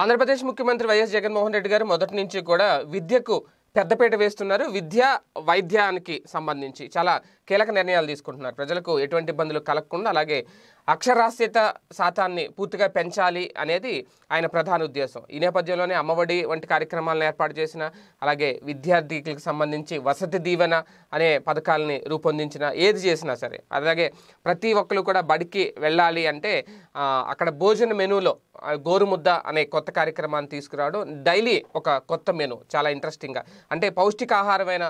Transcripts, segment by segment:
ఆంధ్రప్రదేశ్ ముఖ్యమంత్రి వైఎస్ జగన్మోహన్ రెడ్డి గారు మొదటి నుంచి కూడా విద్యకు పెద్దపీట వేస్తున్నారు. విద్య వైద్యానికి సంబంధించి చాలా కీలక నిర్ణయాలు తీసుకుంటున్నారు. ప్రజలకు ఎటువంటి ఇబ్బందులు కలగకుండా అలాగే అక్షరాస్యత శాతాన్ని పూర్తిగా పెంచాలి అనేది ఆయన ప్రధాన ఉద్దేశం. ఈ నేపథ్యంలోనే అమ్మఒడి వంటి కార్యక్రమాలను ఏర్పాటు చేసిన అలాగే విద్యార్థికి సంబంధించి వసతి దీవెన అనే పథకాలని రూపొందించిన ఏది చేసినా సరే. అలాగే ప్రతి ఒక్కరు కూడా బడికి వెళ్ళాలి అంటే అక్కడ భోజన మెనూలో గోరుముద్ద అనే కొత్త కార్యక్రమాన్ని తీసుకురావడం డైలీ ఒక కొత్త మెను చాలా ఇంట్రెస్టింగ్గా అంటే పౌష్టికాహారమైన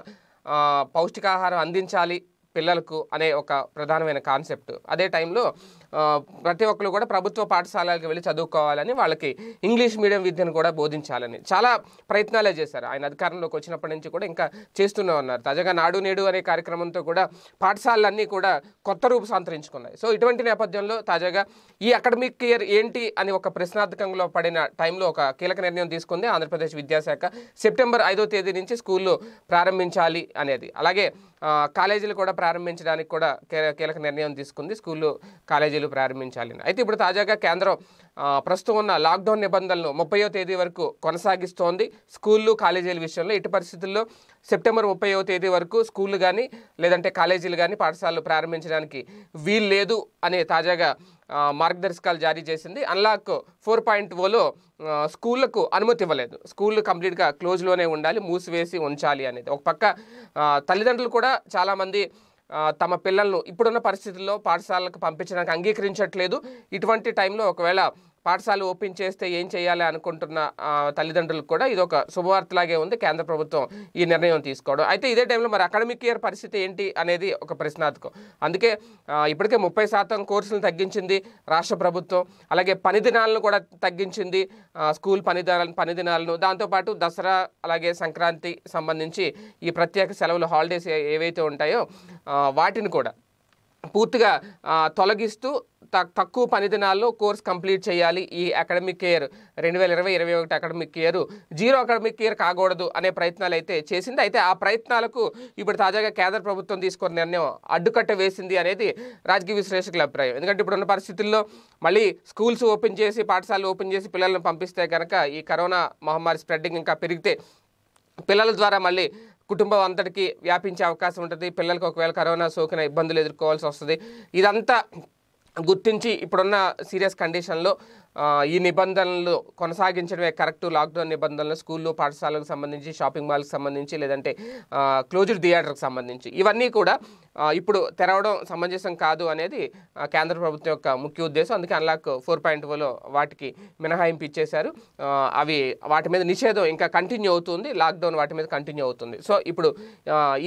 పౌష్టికాహారం అందించాలి పిల్లలకు అనే ఒక ప్రధానమైన కాన్సెప్ట్. అదే టైంలో ప్రతి ఒక్కరు కూడా ప్రభుత్వ పాఠశాలలకు వెళ్ళి చదువుకోవాలని వాళ్ళకి ఇంగ్లీష్ మీడియం విద్యను కూడా బోధించాలని చాలా ప్రయత్నాలే చేశారు. ఆయన అధికారంలోకి వచ్చినప్పటి నుంచి కూడా ఇంకా చేస్తూనే ఉన్నారు. తాజాగా నాడు నేడు అనే కార్యక్రమంతో కూడా పాఠశాలలన్నీ కూడా కొత్త రూపు సంతరించుకున్నాయి. సో ఇటువంటి నేపథ్యంలో తాజాగా ఈ అకాడమిక్ ఇయర్ ఏంటి అని ఒక ప్రశ్నార్థకంలో పడిన టైంలో ఒక కీలక నిర్ణయం తీసుకుంది ఆంధ్రప్రదేశ్ విద్యాశాఖ. సెప్టెంబర్ ఐదో తేదీ నుంచి స్కూల్లో ప్రారంభించాలి అనేది. అలాగే కాలేజీలు కూడా ప్రారంభించడానికి కూడా కీలక నిర్ణయం తీసుకుంది స్కూళ్ళు కాలేజీలు ప్రారంభించాలి. అయితే ఇప్పుడు తాజాగా కేంద్రం ప్రస్తుతం ఉన్న లాక్డౌన్ నిబంధనలను ముప్పయో తేదీ వరకు కొనసాగిస్తోంది. స్కూళ్ళు కాలేజీల విషయంలో ఇటు పరిస్థితుల్లో సెప్టెంబర్ ముప్పయో తేదీ వరకు స్కూళ్ళు కానీ లేదంటే కాలేజీలు కానీ పాఠశాలలు ప్రారంభించడానికి వీలు లేదు అనే తాజాగా మార్గదర్శకాలు జారీ చేసింది. అన్లాక్ ఫోర్ పాయింట్ ఓలో స్కూళ్ళకు అనుమతి ఇవ్వలేదు. స్కూళ్ళు కంప్లీట్గా క్లోజ్లోనే ఉండాలి మూసివేసి ఉంచాలి అనేది. ఒక పక్క తల్లిదండ్రులు కూడా చాలామంది తమ పిల్లలను ఇప్పుడున్న పరిస్థితుల్లో పాఠశాలకు పంపించడానికి అంగీకరించట్లేదు. ఇటువంటి టైంలో ఒకవేళ పాఠశాల ఓపెన్ చేస్తే ఏం చేయాలి అనుకుంటున్న తల్లిదండ్రులకు కూడా ఇది ఒక శుభవార్తలాగే ఉంది కేంద్ర ప్రభుత్వం ఈ నిర్ణయం తీసుకోవడం. అయితే ఇదే టైంలో మరి అకాడమిక్ ఇయర్ పరిస్థితి ఏంటి అనేది ఒక ప్రశ్నార్థకం. అందుకే ఇప్పటికే ముప్పై శాతం కోర్సులను తగ్గించింది రాష్ట్ర ప్రభుత్వం. అలాగే పని దినాలను కూడా తగ్గించింది స్కూల్ పని పని దినాలను. దాంతోపాటు దసరా అలాగే సంక్రాంతి సంబంధించి ఈ ప్రత్యేక సెలవులు హాలిడేస్ ఏవైతే ఉంటాయో వాటిని కూడా పూర్తిగా తొలగిస్తూ తక్కువ పని దినాల్లో కోర్స్ కంప్లీట్ చేయాలి. ఈ అకాడమిక్ ఇయర్ రెండు వేల ఇరవై ఇరవై ఒకటి academic year zero academic year కాకూడదు అనే ప్రయత్నాలు అయితే చేసింది. అయితే ఆ ప్రయత్నాలకు ఇప్పుడు తాజాగా కేంద్ర ప్రభుత్వం తీసుకున్న నిర్ణయం అడ్డుకట్ట వేసింది అనేది రాజకీయ విశ్లేషకుల అభిప్రాయం. ఎందుకంటే ఇప్పుడున్న పరిస్థితుల్లో మళ్ళీ స్కూల్స్ ఓపెన్ చేసి పాఠశాలలు ఓపెన్ చేసి పిల్లలను పంపిస్తే కనుక ఈ కరోనా మహమ్మారి స్ప్రెడ్డింగ్ ఇంకా పెరిగితే పిల్లల ద్వారా మళ్ళీ కుటుంబం అంతటికీ వ్యాపించే అవకాశం ఉంటుంది. పిల్లలకు ఒకవేళ కరోనా సోకిన ఇబ్బందులు ఎదుర్కోవాల్సి వస్తుంది. ఇదంతా గుర్తించి ఇప్పుడున్న సీరియస్ కండిషన్లో ఈ నిబంధనలు కొనసాగించడమే కరెక్ట్? లాక్డౌన్ నిబంధనలు స్కూళ్ళు పాఠశాలకు సంబంధించి షాపింగ్ మాల్కి సంబంధించి లేదంటే క్లోజ్డ్ థియేటర్కి సంబంధించి. ఇవన్నీ కూడా ఇప్పుడు తెరవడం సమంజసం కాదు అనేది కేంద్ర ప్రభుత్వం యొక్క ముఖ్య ఉద్దేశం. అందుకే అన్లాక్ ఫోర్ పాయింట్ ఓలో వాటికి మినహాయింపు ఇచ్చేశారు. అవి వాటి మీద నిషేధం ఇంకా కంటిన్యూ అవుతుంది. లాక్డౌన్ వాటి మీద కంటిన్యూ అవుతుంది. సో ఇప్పుడు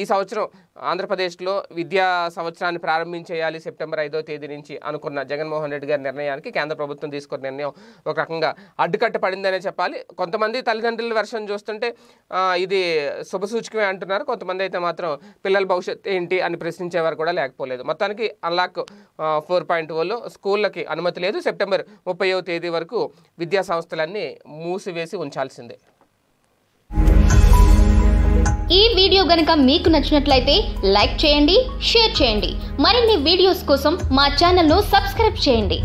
ఈ సంవత్సరం ఆంధ్రప్రదేశ్లో విద్యా సంవత్సరాన్ని ప్రారంభించేయాలి సెప్టెంబర్ ఐదో తేదీ నుంచి అనుకున్న జగన్మోహన్ రెడ్డి గారి నిర్ణయానికి కేంద్ర ప్రభుత్వం తీసుకున్న నిర్ణయం ఒక రకంగా అడ్డుకట్ట పడిందనే చెప్పాలి. కొంతమంది తల్లిదండ్రుల వెర్షన్ చూస్తుంటే ఇది శుభసూచకమే అంటున్నారు. కొంతమంది అయితే మాత్రం పిల్లల భవిష్యత్ ఏంటి అని ప్రశ్నించేవారు కూడా లేకపోలేదు. మొత్తానికి అన్లాక్ ఫోర్ పాయింట్ ఓలో స్కూళ్ళకి అనుమతి లేదు. సెప్టెంబర్ ముప్పైవ తేదీ వరకు విద్యా సంస్థలన్నీ మూసివేసి ఉంచాల్సిందే. ఈ వీడియో గనక మీకు నచ్చినట్లయితే లైక్ చేయండి షేర్ చేయండి. మరిన్ని వీడియోస్ కోసం మా ఛానల్ను సబ్స్క్రైబ్ చేయండి.